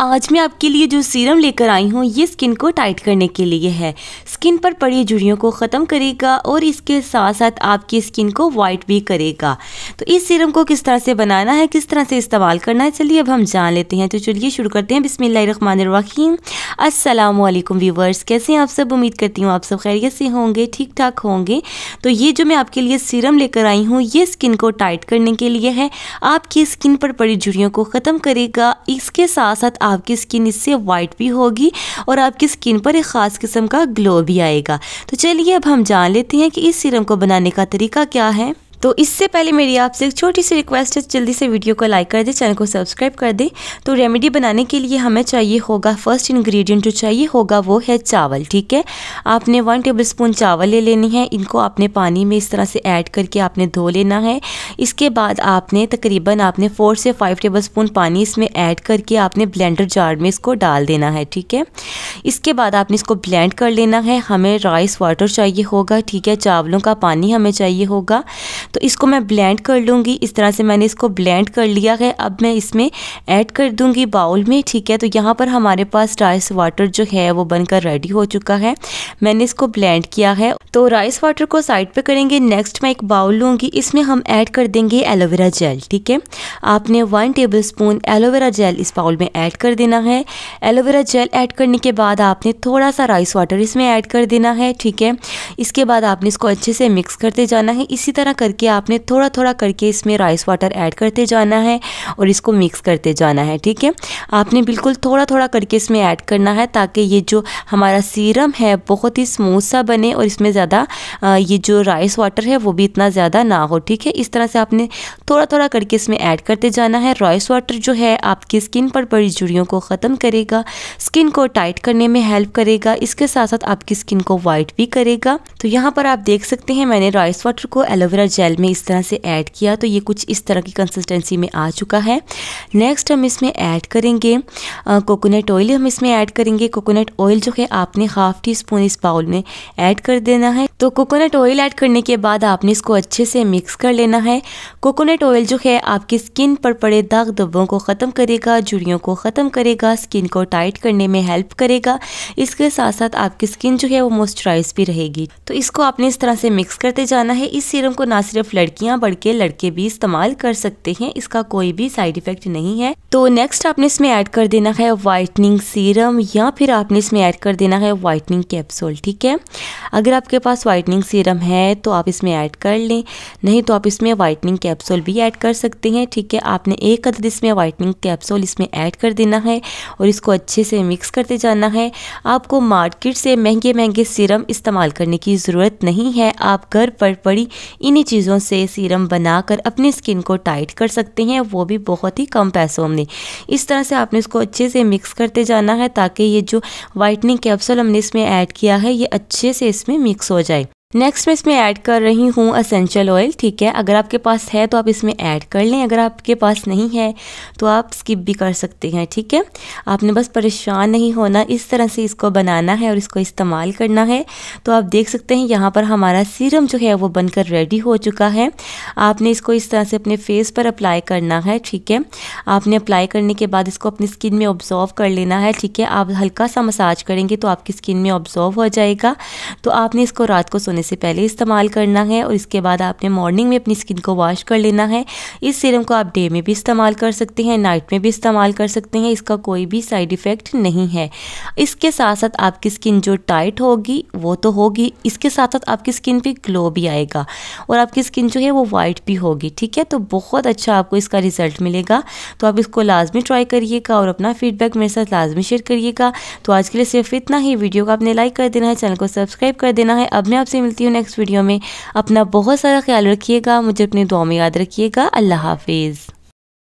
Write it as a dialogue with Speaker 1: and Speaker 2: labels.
Speaker 1: आज मैं आपके लिए जो सीरम लेकर आई हूँ, ये स्किन को टाइट करने के लिए है। स्किन पर पड़ी झुर्रियों को ख़त्म करेगा और इसके साथ साथ आपकी स्किन को वाइट भी करेगा। तो इस सीरम को किस तरह से बनाना है, किस तरह से इस्तेमाल करना है, चलिए अब हम जान लेते हैं। तो चलिए शुरू करते हैं। बिसमीम अस्सलाम वालेकुम व्यूवर्स, कैसे हैं आप सब? उम्मीद करती हूँ आप सब खैरियत से होंगे ठीक ठाक होंगे। तो ये जो मैं आपके लिए सीरम लेकर आई हूँ, ये स्किन को टाइट करने के लिए है। आपकी स्किन पर पड़ी झुर्रियों को ख़त्म करेगा, इसके साथ साथ आपकी स्किन इससे वाइट भी होगी और आपकी स्किन पर एक ख़ास किस्म का ग्लो भी आएगा। तो चलिए अब हम जान लेते हैं कि इस सीरम को बनाने का तरीका क्या है। तो इससे पहले मेरी आपसे एक छोटी सी रिक्वेस्ट है, जल्दी से वीडियो को लाइक कर दे चैनल को सब्सक्राइब कर दे। तो रेमेडी बनाने के लिए हमें चाहिए होगा फ़र्स्ट इंग्रेडिएंट जो चाहिए होगा वो है चावल, ठीक है? आपने वन टेबल स्पून चावल ले लेनी है, इनको आपने पानी में इस तरह से ऐड करके आपने धो लेना है। इसके बाद आपने तकरीबन आपने फोर से फाइव टेबल स्पून पानी इसमें ऐड करके आपने ब्लेंडर जार में इसको डाल देना है, ठीक है? इसके बाद आपने इसको ब्लेंड कर लेना है। हमें राइस वाटर चाहिए होगा, ठीक है? चावलों का पानी हमें चाहिए होगा। तो इसको मैं ब्लेंड कर लूँगी। इस तरह से मैंने इसको ब्लेंड कर लिया है। अब मैं इसमें ऐड कर दूँगी बाउल में, ठीक है? तो यहाँ पर हमारे पास राइस वाटर जो है, वो बनकर रेडी हो चुका है। मैंने इसको ब्लेंड किया है। तो राइस वाटर को साइड पर करेंगे। नेक्स्ट मैं एक बाउल लूँगी। इसमें हम ऐड कर देंगे एलोवेरा जेल ठीक है? आपने one tablespoon aloe vera gel इस बाउल में ऐड कर देना है। एलोवेरा जेल ऐड करने के बाद आपने थोड़ा सा राइस वाटर इसमें ऐड कर देना है, ठीक है? इसके बाद आपने इसको अच्छे से मिक्स करते जाना है। इसी तरह करके करके आपने थोड़ा थोड़ा करके इसमें राइस वाटर ऐड करते जाना है और इसको मिक्स करते जाना है, ठीक है? आपने बिल्कुल थोड़ा थोड़ा करके इसमें ऐड करना है ताकि ये जो हमारा सीरम है बहुत ही स्मूथ सा बने और इसमें ज़्यादा ये जो राइस वाटर है वो भी इतना ज़्यादा ना हो, ठीक है? इस तरह से आपने थोड़ा थोड़ा करके इसमें ऐड करते जाना है। राइस वाटर जो है आपकी स्किन पर पड़ी जुड़ियों को ख़त्म करेगा स्किन को टाइट करने में हेल्प करेगा, इसके साथ साथ आपकी स्किन को वाइट भी करेगा। तो यहाँ पर आप देख सकते हैं मैंने राइस वाटर को एलोवेरा जेल में इस तरह से ऐड किया तो ये कुछ इस तरह की कंसिस्टेंसी में आ चुका है। नेक्स्ट हम इसमें ऐड करेंगे कोकोनट ऑयल हम इसमें ऐड करेंगे कोकोनट ऑयल जो है आपने हाफ़ टी स्पून इस बाउल में ऐड कर देना है। तो कोकोनट ऑयल ऐड करने के बाद आपने इसको अच्छे से मिक्स कर लेना है। कोकोनट ऑयल जो है आपकी स्किन पर पड़े दाग धब्बों को ख़त्म करेगा, जुड़ियों को ख़त्म करेगा स्किन को टाइट करने में हेल्प करेगा। इसके साथ साथ आपकी स्किन जो है वो मॉइस्चराइज भी रहेगी। तो इसको आपने इस तरह से मिक्स करते जाना है। इस सीरम को ना सिर्फ़ लड़कियाँ बढ़ के लड़के भी इस्तेमाल कर सकते हैं, इसका कोई भी साइड इफ़ेक्ट नहीं है। तो नेक्स्ट आपने इसमें ऐड कर देना है वाइटनिंग सीरम या फिर आपने इसमें ऐड कर देना है वाइटनिंग कैप्सूल ठीक है? अगर आपके पास वाइटनिंग सीरम है तो आप इसमें ऐड कर लें। नहीं तो आप इसमें वाइटनिंग कैप्सूल भी ऐड कर सकते हैं, ठीक है? आपने एक अदद इसमें वाइटनिंग कैप्सूल इसमें ऐड कर देना है, और इसको अच्छे से मिक्स करते जाना है। आपको मार्केट से महँगे महँगे सीरम इस्तेमाल करने की ज़रूरत नहीं है। आप घर पर पड़ी इन्हीं चीज़ों से सीरम बनाकर अपनी स्किन को टाइट कर सकते हैं, वो भी बहुत ही कम पैसों में। इस तरह से आपने इसको अच्छे से मिक्स करते जाना है ताकि ये जो वाइटनिंग कैप्सूल हमने इसमें ऐड किया है, ये अच्छे से इसमें मिक्स हो जाए। नेक्स्ट मैं इसमें ऐड कर रही हूँ असेंशियल ऑयल ठीक है? अगर आपके पास है तो आप इसमें ऐड कर लें, अगर आपके पास नहीं है तो आप स्किप भी कर सकते हैं, ठीक है? आपने बस परेशान नहीं होना, इस तरह से इसको बनाना है और इसको इस्तेमाल करना है। तो आप देख सकते हैं यहाँ पर हमारा सीरम जो है वो बनकर रेडी हो चुका है। आपने इसको इस तरह से अपने फेस पर अप्लाई करना है, ठीक है? आपने अप्लाई करने के बाद इसको अपनी स्किन में ऑब्जॉर्व कर लेना है, ठीक है? आप हल्का सा मसाज करेंगे तो आपकी स्किन में ऑब्जॉर्व हो जाएगा। तो आपने इसको रात को सोने से पहले इस्तेमाल करना है और इसके बाद आपने मॉर्निंग में अपनी स्किन को वॉश कर लेना है। इस सीरम को आप डे में भी इस्तेमाल कर सकते हैं नाइट में भी इस्तेमाल कर सकते हैं, इसका कोई भी साइड इफ़ेक्ट नहीं है। इसके साथ साथ आपकी स्किन जो टाइट होगी, वो तो होगी, इसके साथ साथ आपकी स्किन पर ग्लो भी आएगा और आपकी स्किन जो है वो वाइट भी होगी, ठीक है? तो बहुत अच्छा आपको इसका रिज़ल्ट मिलेगा। तो आप इसको लाजमी ट्राई करिएगा और अपना फीडबैक मेरे साथ लाजमी शेयर करिएगा। तो आज के लिए सिर्फ़ इतना ही। वीडियो को आपने लाइक कर देना है, चैनल को सब्सक्राइब कर देना है। अब मैं आपसे मिलती हूँ नेक्स्ट वीडियो में। अपना बहुत सारा ख्याल रखिएगा, मुझे अपनी दुआ में याद रखिएगा। अल्लाह हाफिज़।